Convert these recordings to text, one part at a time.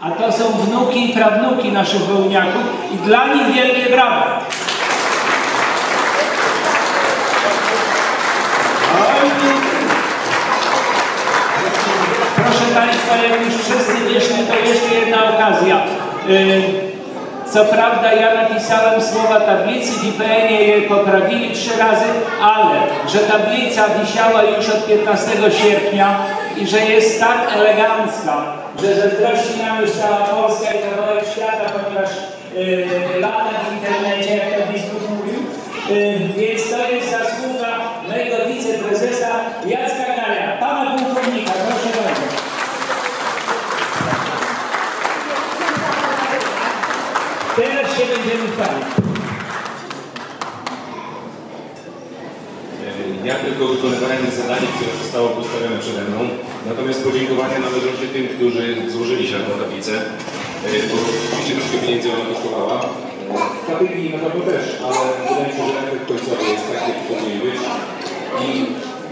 a to są wnuki i prawnuki naszych wołniaków i dla nich wielkie brawa. Proszę Państwa, jak już wszyscy wyszli, to jeszcze jedna okazja. Y, Co prawda ja napisałem słowa tablicy, w IPN-ie je poprawili trzy razy, ale że tablica wisiała już od 15 sierpnia i że jest tak elegancka, że zazdrości nam już cała Polska i kawałek świata, ponieważ yy, lata w internecie, jak to biskup mówił, yy, więc to jest zasługa mojego wiceprezesa Jacka Galia, pana pułkownika, proszę bardzo. Teraz się będziemy chwalić. Ja tylko wykonywałem zadanie, które zostało postawione przede mną. Natomiast podziękowania należą się tym, którzy złożyli się na tablicę. E, Bo oczywiście troszkę pieniędzy ona kosztowała. Tabyki na pewno też, ale wydaje mi się, że efekt końcowy jest taki, jaki powinien być. I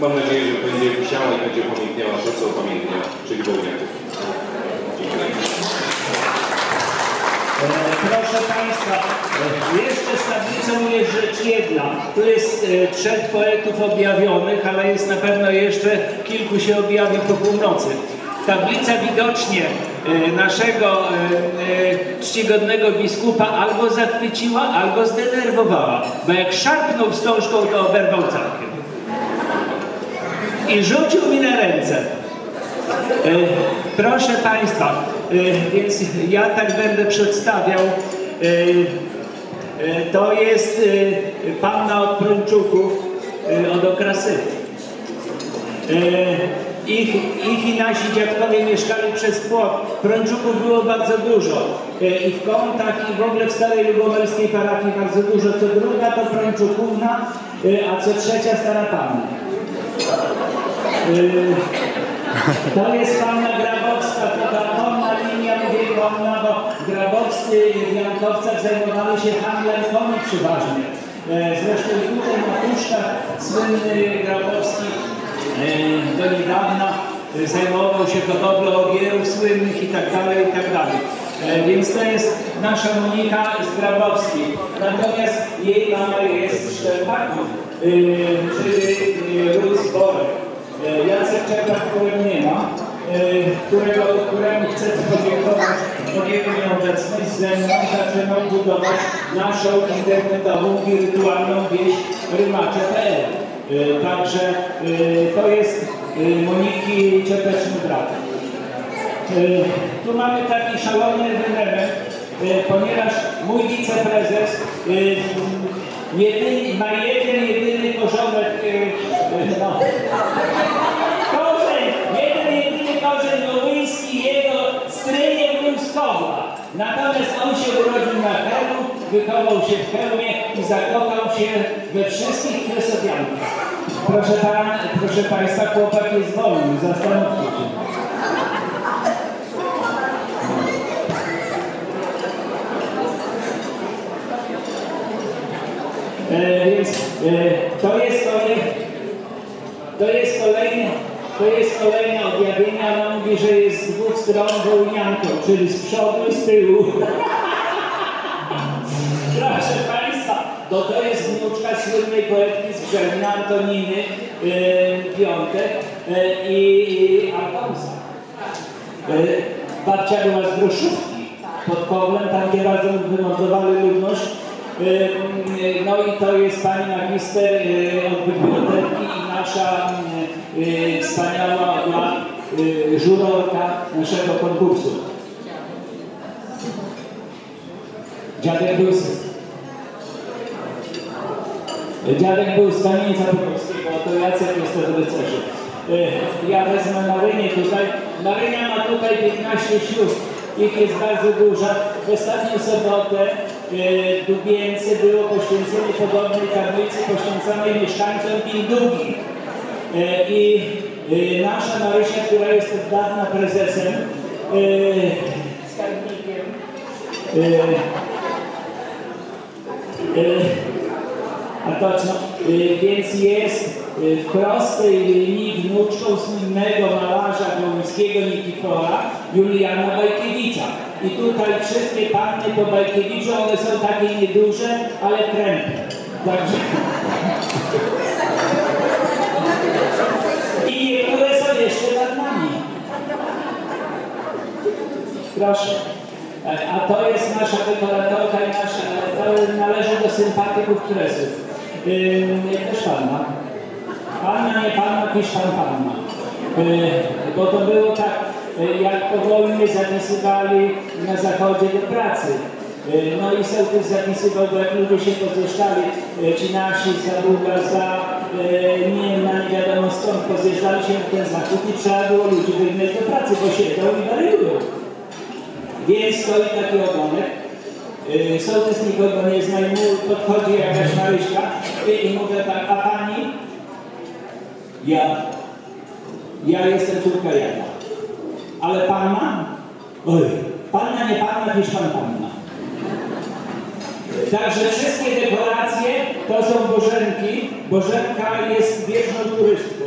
mam nadzieję, że będzie wisiała i będzie pamiętniała to, co pamiętnia, czyli Wołniaków. Dziękuję. E, Proszę Państwa, e, jeszcze z tablicą jest rzecz jedna. Tu jest e, trzech poetów objawionych, ale jest na pewno jeszcze kilku się objawi po północy. Tablica widocznie e, naszego czcigodnego biskupa albo zachwyciła, albo zdenerwowała, bo jak szarpnął wstążką, to oberwał całkiem. I rzucił mi na ręce. Proszę Państwa, więc ja tak będę przedstawiał. E, e, To jest e, panna od Prączuków, od Okrasy. E, Ich, ich i nasi dziadkowie mieszkali przez płot. Prączuków było bardzo dużo. I w kątach, i w ogóle w Starej Lubomerskiej parafii bardzo dużo. Co druga to Prączukówna, a co trzecia Stara Panna. To jest panna Grabowska, to ta linia, mówię konna, bo grabowscy w Jankowcach zajmowali się handlem koni przeważnie. E, Zresztą tutaj na Puszczach słynny Grabowski e, do niedawna zajmował się hodowlą ogierów słynnych i tak dalej, i tak dalej. E, Więc to jest nasza Monika z Grabowskiej. Natomiast jej mama jest Szczerbaków, czyli Ruth Borek. Jacek Czeprak, którego nie ma, którego, któremu chcę podziękować za jego nieobecność ze mną zaczynał budować naszą internetową, wirtualną wieś rymacze.pl. E, Także e, to jest Moniki Czepeczny brat. Tu mamy taki szalony ewenement, ponieważ mój wiceprezes jedyny, ma jeden, jedyny porządek, no, korzeń, jeden, jedyny korzeń lułyński, jego stryjek był z Koła. Natomiast on się urodził na Wychował się w Chełmie i zakochał się we wszystkich kresowiankach. Proszę, proszę Państwa, chłopak jest wolny, zastanówcie się. E, więc e, to jest kolej, to jest kolejne, to jest kolejne objawienie, ona mówi, że jest z dwóch stron wołnianką, czyli z przodu i z tyłu. Bo to jest wnuczka słynnej poetki z Brzegna, Antoniny e, Piątek e, i, Alfonsa. E, babcia była z Groszówki pod Pawłem, tam gdzie razem wymordowali ludność. E, No i to jest pani magister e, od biblioteki i nasza e, wspaniała żurorka naszego konkursu. Dziadek z, Dziadek był z Kamieńca Podolskiego, a to Jacek jest od rycerzy. E, Ja wezmę Marynię tutaj. Marynia ma tutaj 15 sióstr. Ich jest bardzo dużo. W ostatnią sobotę e, w Dubience było poświęcenie podobnej tablicy poświęconej mieszkańcom Pindugi. E, I e, nasza Marysia, która jest od dawna prezesem, e, skarbnikiem, točno, e, więc jest e, w prostej linii wnuczką słynnego malarza wołyńskiego Nikifora Juliana Bajkiewicza. I tutaj wszystkie panny po Bajkiewiczu, one są takie nieduże, ale kręte. Także... I niektóre są jeszcze nad nami. Proszę. E, A to jest nasza dekoratorka i nasza, to należy do sympatyków kresów. Yy, też panna. Panna, nie panna, pisz pan panna. Yy, bo to było tak, yy, jak po wojnie zapisywali na zachodzie do pracy. Yy, no i sołtys zapisywał, bo jak ludzie się pozjeżdżali, yy, ci nasi za Bułgar, za yy, Niemna, nie wiadomo skąd, pozjeżdżali się na ten zachód i trzeba było ludzi wygnać do pracy, bo siedzą i wariują. Więc stoi taki ogonek. Yy, Sołtys nikogo nie zna podchodzi jakaś Maryśka i, i mówię tak, a pani? Ja. Ja jestem córka Jana. Ale panna? Oj, panna nie panna, pisz pan panna. Także wszystkie dekoracje to są bożenki. Bożenka jest wieczną turystką.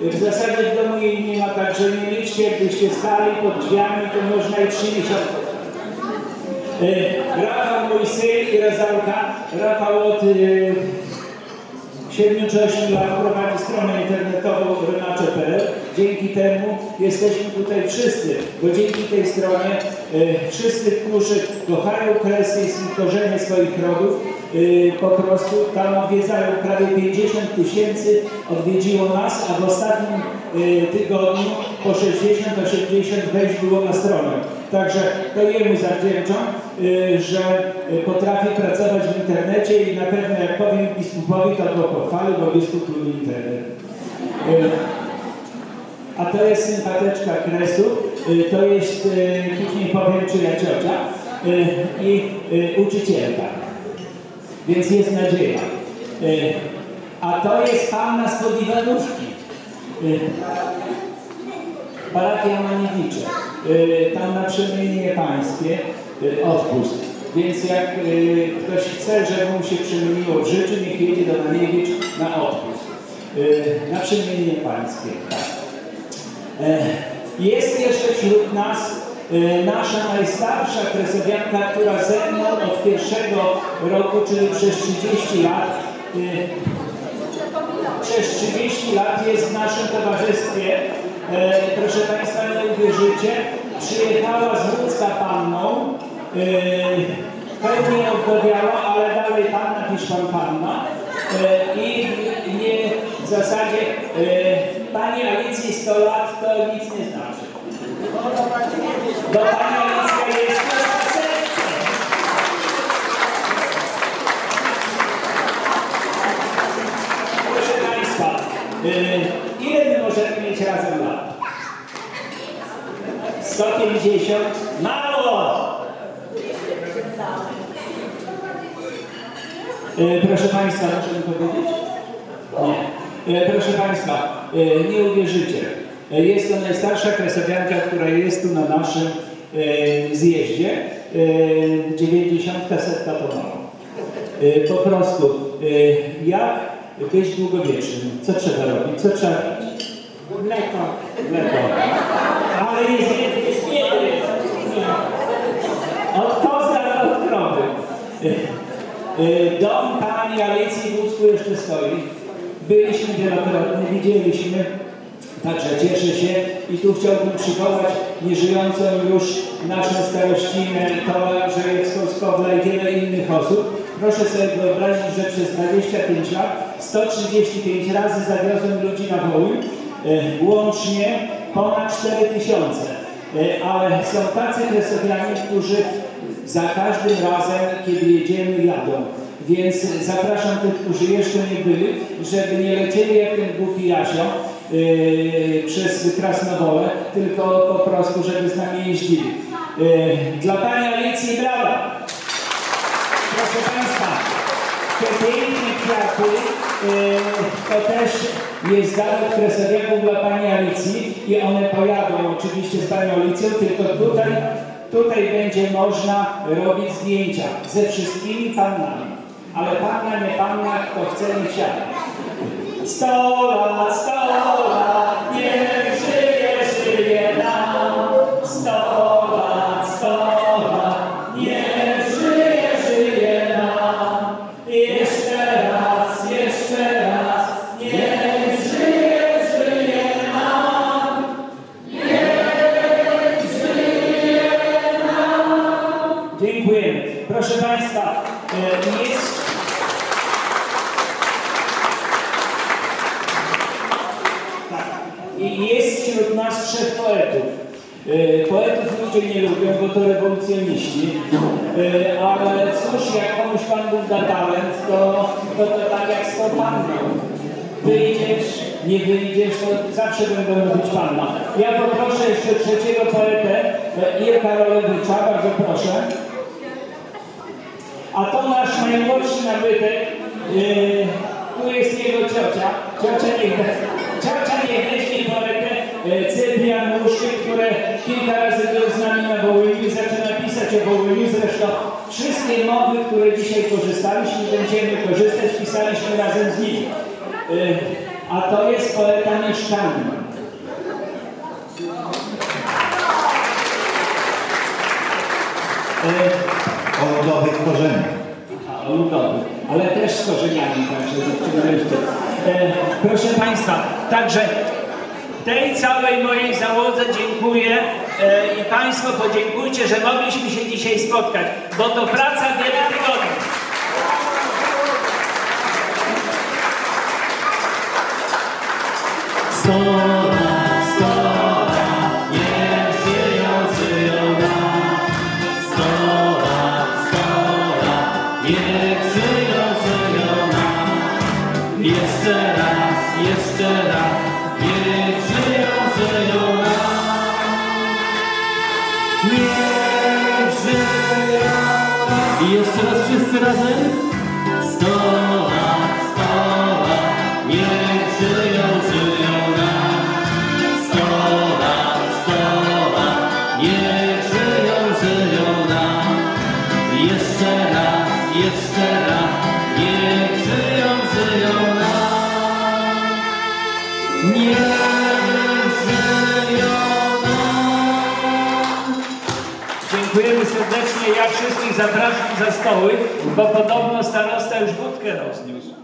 W zasadzie w domu jej nie ma, także nie liczcie, jakbyście stali pod drzwiami, to można i trzy miesiące. E, Rafał, mój syn i Rezalka. Rafał od e, 7 czy 8 lat prowadzi stronę internetową rynacze.pl. Dzięki temu jesteśmy tutaj wszyscy, bo dzięki tej stronie e, wszyscy, którzy kochają Kresy i korzenie swoich rodów, po prostu tam odwiedzają. Prawie 50 tysięcy odwiedziło nas, a w ostatnim e, tygodniu po 60-80 wejść było na stronę. Także to jemu zawdzięczam, y, że y, potrafi pracować w internecie i na pewno jak powiem biskupowi, to go pochwalę, bo biskup lubi internet. Y, A to jest sympatyczka kresu, y, to jest, y, później powiem, czyja ciocia y, i y, uczycielka. Więc jest nadzieja. Y, A to jest panna z Iwanówki. Y, Parafia Maniewicze. Y, Tam na przemienienie pańskie odpust. Więc jak ktoś chce, żeby mu się przemieniło w życiu, niech jedzie do Maniewicz na odpust. Na przemienienie pańskie. Tak. E, Jest jeszcze wśród nas e, nasza najstarsza kresowianka, która ze mną od pierwszego roku, czyli przez 30 lat, e, przez 30 lat jest w naszym towarzystwie. E, Proszę Państwa, nie uwierzycie, przyjechała z Łódzka panną, e, pełnie odmawiała, ale dalej panna pisz pan panna. I nie, w zasadzie Pani Alicji 100 lat to nic nie serce. Proszę Państwa, y, ile my możemy mieć razem lat? 150? Mało! Y, Proszę Państwa, mi powiedzieć? Nie. Y, Proszę Państwa, nie uwierzycie. Y, Jest to najstarsza kresowianka, która jest tu na naszym y, zjeździe. Y, 90 setka pomału. Y, Po prostu, jak być długowiecznym? Co trzeba robić? Co trzeba pić? Mleko. Mleko. Ale jest, jest biedny. Od koza od krowy. Dom pani Alicji w Łódzku jeszcze stoi. Byliśmy wielokrotnie, widzieliśmy. Także cieszę się i tu chciałbym przywołać nieżyjącą już naszą starościnę Tola Żejewską z Kowla i wiele innych osób. Proszę sobie wyobrazić, że przez 25 lat 135 razy zawiozłem ludzi na Wołyń, e, łącznie ponad 4 tysiące. E, Ale są tacy kresowianie, którzy za każdym razem, kiedy jedziemy, jadą. Więc zapraszam tych, którzy jeszcze nie byli, żeby nie lecieli jak ten głupi Jasio przez Krasnowolę, tylko po prostu, żeby z nami jeździli. Yy, dla Pani Alicji brawa! Proszę Państwa, te piękne kwiaty yy, to też jest dar od kresowiaków dla Pani Alicji i one pojadą oczywiście z Panią Alicją, tylko tutaj, tutaj będzie można robić zdjęcia ze wszystkimi pannami. Ale panna, nie panna, kto chce, nie siada. Sto lat, sto lat, niech Poetów ludzie nie lubią, bo to rewolucjoniści. E, Ale cóż, jak komuś Pan Bóg da talent, to to, to tak jak z tą panną. Wyjdziesz, nie wyjdziesz, to zawsze będą mówić Panna. Ja poproszę jeszcze trzeciego poetę, e, Irka Rolewicza, bardzo proszę. A to nasz najmłodszy nabytek, tu jest jego ciocia, ciocia niech, ciocia niech weźmie poetę Cyprian Łuszczyk, które kilka razy był z nami na Wołyniu i zaczyna pisać o Wołyniu. Zresztą wszystkie mowy, które dzisiaj korzystaliśmy, będziemy korzystać, pisaliśmy razem z nim. Yy, a to jest poeta mieszkanny. Yy, O ludowych korzeniach. a, ludowy, ale też z korzeniami, także. E, proszę Państwa, także tej całej mojej załodze dziękuję e, i Państwo podziękujcie, że mogliśmy się dzisiaj spotkać, bo to praca wiele tygodni. I jeszcze raz wszyscy razem. Sto lat, sto lat, niech żyją, żyją nam. Sto lat, sto lat, niech żyją, żyją nam. Jeszcze raz, jeszcze raz, niech żyją, żyją nam. Niech żyją nam. Dziękujemy serdecznie. Ja wszystkich zapraszam za stoły, bo podobno starosta już wódkę rozniósł.